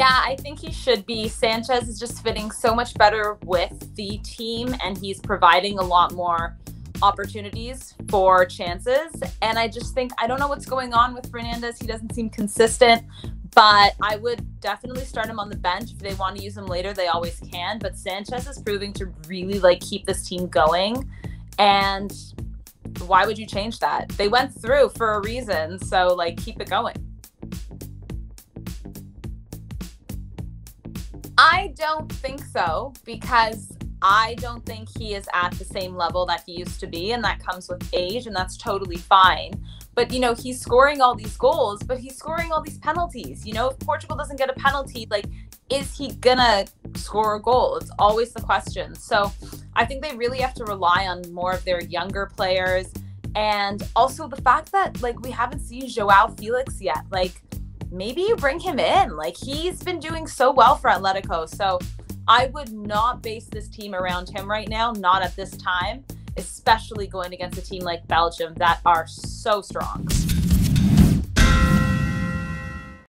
Yeah, I think he should be. Sanches is just fitting so much better with the team, and he's providing a lot more opportunities for chances. And I just think I don't know what's going on with Fernandes. He doesn't seem consistent, but I would definitely start him on the bench. If they want to use him later, they always can. But Sanches is proving to really like keep this team going. And why would you change that? They went through for a reason. So like keep it going. I don't think so because I don't think he is at the same level that he used to be, and that comes with age, and that's totally fine. But you know, he's scoring all these goals, but he's scoring all these penalties. You know, if Portugal doesn't get a penalty, like, is he gonna score a goal? It's always the question. So I think they really have to rely on more of their younger players. And also the fact that like we haven't seen Joao Felix yet. Like maybe you bring him in. Like he's been doing so well for Atletico. So I would not base this team around him right now, not at this time, especially going against a team like Belgium that are so strong.